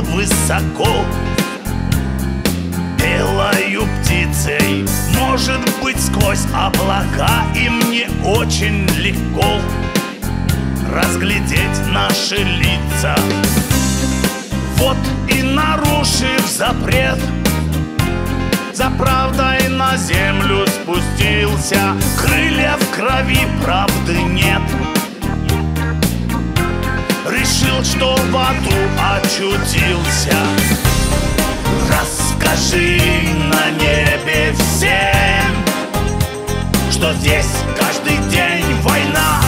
высоко. Белою птицей Может быть сквозь облака И мне очень легко Разглядеть наши лица. Вот и нарушив запрет За правдой на землю спустился. Крылья в крови, правды нет Решил, что в аду очутился. Расскажи на небе всем Что здесь каждый день война.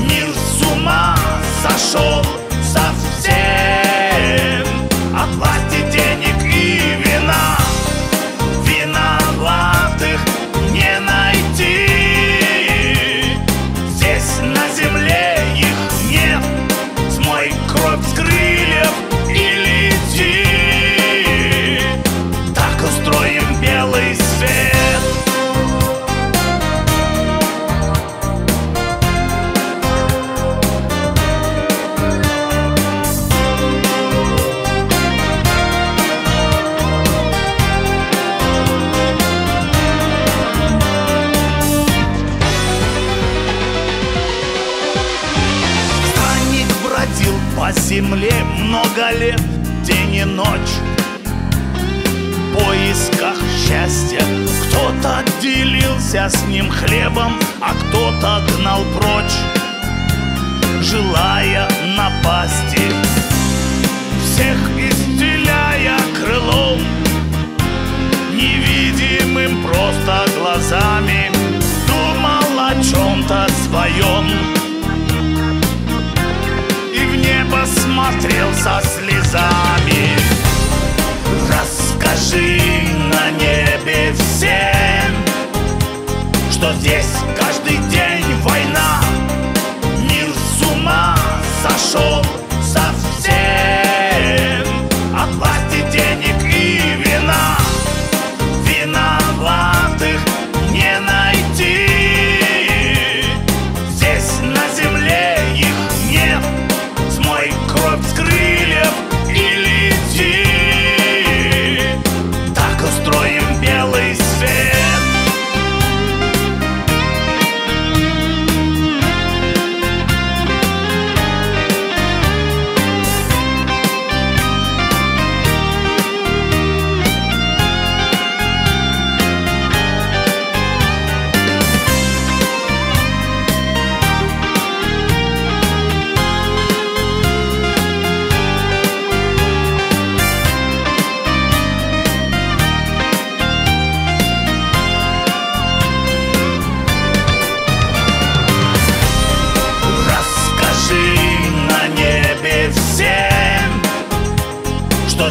Мир с ума сошел совсем по земле много лет, день и ночь. В поисках счастья Кто-то делился с ним хлебом, а кто-то гнал прочь Желая напасти sauce.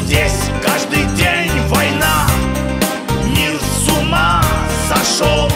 Здесь каждый день война. Мир с ума сошел